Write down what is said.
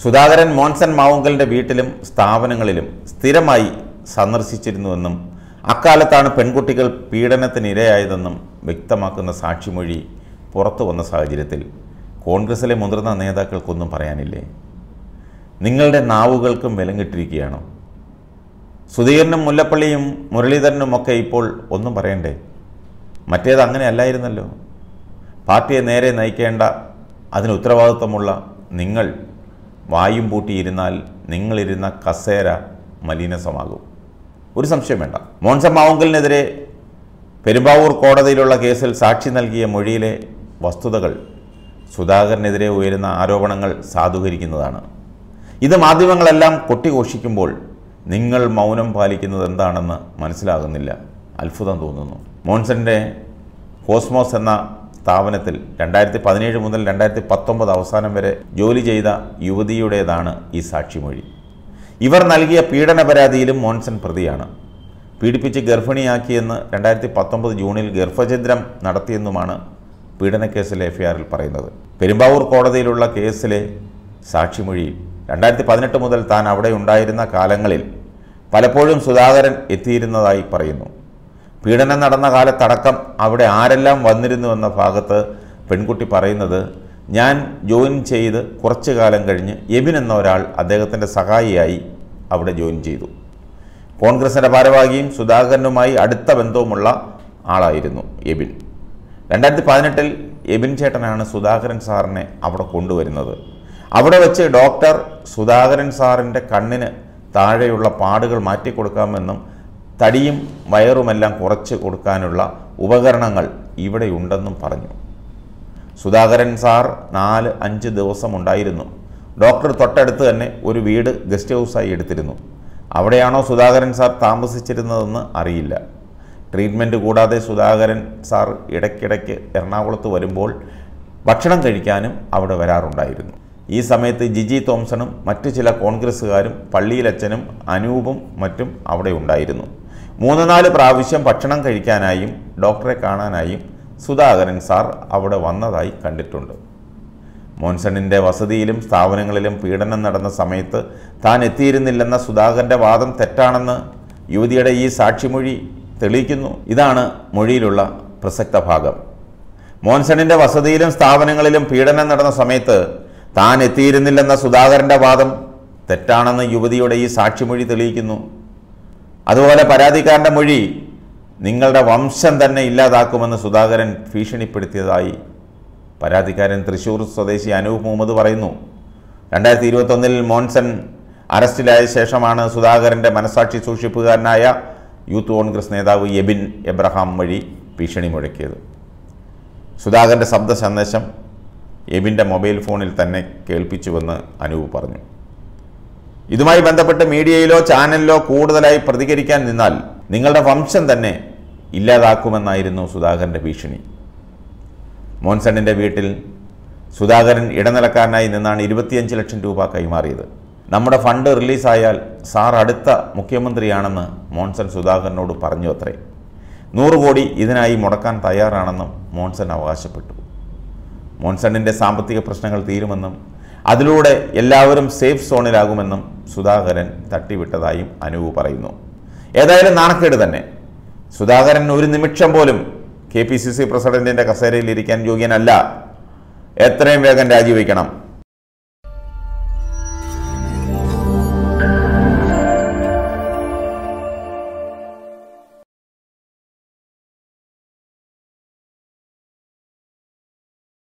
സുധാകരൻ മോൻസൺ മാവുങ്കലിന്റെ വീട്ടിലും സ്ഥാപനങ്ങളിലും സ്ഥിരമായി സന്ദർശിച്ചിരുന്നുവെന്നും അക്കാലത്താണ് പെൺകുട്ടികൾ പീഡനത്തിനിരയായതെന്നും വ്യക്തമാക്കുന്ന സാക്ഷിമൊഴി പുറത്തു വന്ന സാഹചര്യത്തിൽ കോൺഗ്രസിലെ മുതിർന്ന നേതാക്കൾക്കൊന്നും പറയാനില്ലേ? നിങ്ങളുടെ നാവുകൾക്കും വിലങ്ങിട്ടിരിക്കുകയാണോ? സുധീരനും മുല്ലപ്പള്ളിയും മുരളീധരനും ഒക്കെ ഇപ്പോൾ ഒന്നും പറയണ്ടേ? മറ്റേത് അങ്ങനെ അല്ലായിരുന്നല്ലോ പാർട്ടിയെ നേരെ നയിക്കേണ്ട അതിന് ഉത്തരവാദിത്വമുള്ള നിങ്ങൾ വായും പൂട്ടിയിരുന്നാൽ നിങ്ങളിരുന്ന കസേര മലിനസമാകും. ഒരു സംശയം വേണ്ട. മോൻസം മാവുങ്കലിനെതിരെ പെരുമ്പാവൂർ കോടതിയിലുള്ള കേസിൽ സാക്ഷി നൽകിയ മൊഴിയിലെ വസ്തുതകൾ സുധാകരനെതിരെ ഉയരുന്ന ആരോപണങ്ങൾ സാധൂകരിക്കുന്നതാണ്. ഇത് മാധ്യമങ്ങളെല്ലാം കൊട്ടിഘോഷിക്കുമ്പോൾ നിങ്ങൾ മൗനം പാലിക്കുന്നത് എന്താണെന്ന് മനസ്സിലാകുന്നില്ല. അത്ഭുതം തോന്നുന്നു. മോൻസന്റെ കോസ്മോസ് എന്ന സ്ഥാപനത്തിൽ രണ്ടായിരത്തി പതിനേഴ് മുതൽ രണ്ടായിരത്തി പത്തൊമ്പത് അവസാനം വരെ ജോലി ചെയ്ത യുവതിയുടേതാണ് ഈ സാക്ഷിമൊഴി. ഇവർ നൽകിയ പീഡന പരാതിയിലും മോൻസൺ പ്രതിയാണ്. പീഡിപ്പിച്ച് ഗർഭിണിയാക്കിയെന്ന് രണ്ടായിരത്തി പത്തൊമ്പത് ജൂണിൽ ഗർഭഛിദ്രം നടത്തിയെന്നുമാണ് പീഡനക്കേസിലെ എഫ്ഐആറിൽ പറയുന്നത്. പെരുമ്പാവൂർ കോടതിയിലുള്ള കേസിലെ സാക്ഷിമൊഴിയിൽ രണ്ടായിരത്തി പതിനെട്ട് മുതൽ താൻ അവിടെ ഉണ്ടായിരുന്ന കാലങ്ങളിൽ പലപ്പോഴും സുധാകരൻ എത്തിയിരുന്നതായി പറയുന്നു. പീഡനം നടന്ന കാലത്തടക്കം അവിടെ ആരെല്ലാം വന്നിരുന്നു എന്ന ഭാഗത്ത് പെൺകുട്ടി പറയുന്നത് ഞാൻ ജോയിൻ ചെയ്ത് കുറച്ച് കാലം കഴിഞ്ഞ് എബിൻ എന്ന ഒരാൾ അദ്ദേഹത്തിന്റെ സഹായിയായി അവിടെ ജോയിൻ ചെയ്തു. കോൺഗ്രസിന്റെ ഭാരവാഹിയും സുധാകരനുമായി അടുത്ത ബന്ധവുമുള്ള ആളായിരുന്നു എബിൻ. രണ്ടായിരത്തി പതിനെട്ടിൽ എബിൻ ചേട്ടനാണ് സുധാകരൻ സാറിനെ അവിടെ കൊണ്ടുവരുന്നത്. അവിടെ വെച്ച് ഡോക്ടർ സുധാകരൻ സാറിന്റെ കണ്ണിന് താഴെയുള്ള പാടുകൾ മാറ്റിക്കൊടുക്കാമെന്നും തടിയും വയറുമെല്ലാം കുറച്ച് കൊടുക്കാനുള്ള ഉപകരണങ്ങൾ ഇവിടെയുണ്ടെന്നും പറഞ്ഞു. സുധാകരൻ സാർ നാല് അഞ്ച് ദിവസം ഉണ്ടായിരുന്നു ഡോക്ടർ തൊട്ടടുത്ത് തന്നെ ഒരു വീട് ഗസ്റ്റ് ഹൗസായി എടുത്തിരുന്നു. അവിടെയാണോ സുധാകരൻ സാർ താമസിച്ചിരുന്നതെന്ന് അറിയില്ല. ട്രീറ്റ്മെന്റ് കൂടാതെ സുധാകരൻ സാർ ഇടയ്ക്കിടയ്ക്ക് എറണാകുളത്ത് വരുമ്പോൾ ഭക്ഷണം കഴിക്കാനും അവിടെ വരാറുണ്ടായിരുന്നു. ഈ സമയത്ത് ജിജി തോംസണും മറ്റു ചില കോൺഗ്രസ്സുകാരും പള്ളിയിലച്ഛനും അനൂപും മറ്റും അവിടെ ഉണ്ടായിരുന്നു. മൂന്ന് നാല് പ്രാവശ്യം ഭക്ഷണം കഴിക്കാനായും ഡോക്ടറെ കാണാനായും സുധാകരൻ സാർ അവിടെ വന്നതായി കണ്ടിട്ടുണ്ട്. മോൻസണിന്റെ വസതിയിലും സ്ഥാപനങ്ങളിലും പീഡനം നടന്ന സമയത്ത് താൻ എത്തിയിരുന്നില്ലെന്ന സുധാകരന്റെ വാദം തെറ്റാണെന്ന് യുവതിയുടെ ഈ സാക്ഷിമൊഴി തെളിയിക്കുന്നു. ഇതാണ് മൊഴിയിലുള്ള പ്രസക്ത ഭാഗം. മോൻസണിന്റെ വസതിയിലും സ്ഥാപനങ്ങളിലും പീഡനം നടന്ന സമയത്ത് താൻ എത്തിയിരുന്നില്ലെന്ന സുധാകരന്റെ വാദം തെറ്റാണെന്ന് യുവതിയുടെ ഈ സാക്ഷിമൊഴി തെളിയിക്കുന്നു. അതുപോലെ പരാതിക്കാരന്റെ മൊഴി നിങ്ങളുടെ വംശം തന്നെ ഇല്ലാതാക്കുമെന്ന് സുധാകരൻ ഭീഷണിപ്പെടുത്തിയതായി പരാതിക്കാരൻ തൃശൂർ സ്വദേശി അനൂപ് മുഹമ്മദ് പറയുന്നു. രണ്ടായിരത്തി ഇരുപത്തൊന്നിൽ മോൻസൺ അറസ്റ്റിലായ ശേഷമാണ് സുധാകരന്റെ മനസാക്ഷി സൂക്ഷിപ്പുകാരനായ യൂത്ത് കോൺഗ്രസ് നേതാവ് എബിൻ എബ്രഹാം വഴി ഭീഷണി മുഴക്കിയത്. സുധാകരന്റെ ശബ്ദ സന്ദേശം എബിന്റെ മൊബൈൽ ഫോണിൽ തന്നെ കേൾപ്പിച്ചുവെന്ന് അനൂപ് പറഞ്ഞു. ഇതുമായി ബന്ധപ്പെട്ട് മീഡിയയിലോ ചാനലിലോ കൂടുതലായി പ്രതികരിക്കാൻ നിന്നാൽ നിങ്ങളുടെ വംശം തന്നെ ഇല്ലാതാക്കുമെന്നായിരുന്നു സുധാകരന്റെ ഭീഷണി. മോൻസണിന്റെ വീട്ടിൽ സുധാകരൻ ഇടനിലക്കാരനായി നിന്നാണ് ഇരുപത്തിയഞ്ച് ലക്ഷം രൂപ കൈമാറിയത്. നമ്മുടെ ഫണ്ട് റിലീസായാൽ സാർ അടുത്ത മുഖ്യമന്ത്രിയാണെന്ന് മോൺസൺ സുധാകരനോട് പറഞ്ഞു അത്രേ നൂറ് കോടി ഇതിനായി മുടക്കാൻ തയ്യാറാണെന്നും മോൺസൺ അവകാശപ്പെട്ടു. മോൺസണിന്റെ സാമ്പത്തിക പ്രശ്നങ്ങൾ തീരുമെന്നും അതിലൂടെ എല്ലാവരും സേഫ് സോണിലാകുമെന്നും സുധാകരൻ തട്ടിവിട്ടതായും അനുവ് പറയുന്നു. ഏതായാലും നാണക്കേട് തന്നെ. സുധാകരൻ ഒരു നിമിഷം പോലും കെ പി സി സി പ്രസിഡന്റിന്റെ കസേരയിൽ ഇരിക്കാൻ യോഗ്യനല്ല. എത്രയും വേഗം രാജിവെക്കണം.